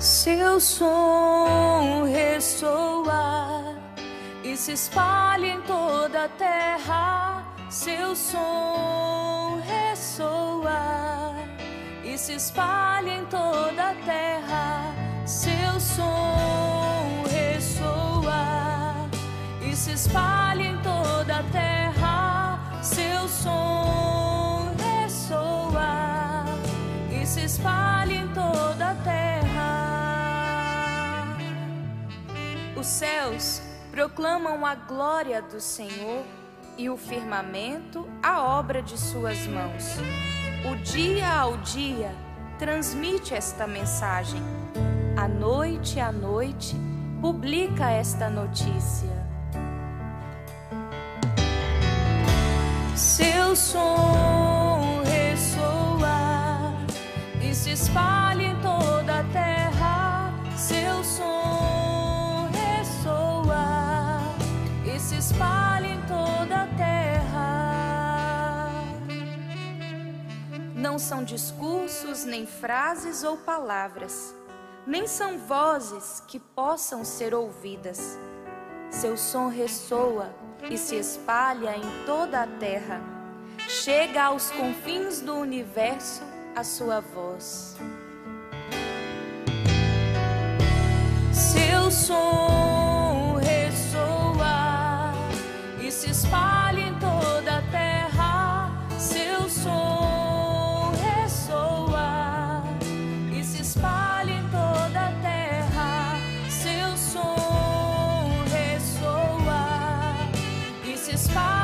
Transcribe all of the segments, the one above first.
Seu som ressoa e se espalha em toda a terra. Seu som ressoa e se espalha em toda a terra. Seu som ressoa e se espalha em toda a terra. Seu som Os céus proclamam a glória do Senhor e o firmamento a obra de suas mãos. O dia ao dia transmite esta mensagem. A noite à noite publica esta notícia. Seu som ressoa e se espalha em toda Não são discursos, nem frases ou palavras, nem são vozes que possam ser ouvidas. Seu som ressoa e se espalha em toda a terra. Chega aos confins do universo a sua voz.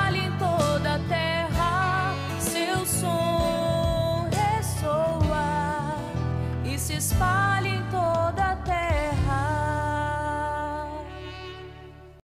Espalha em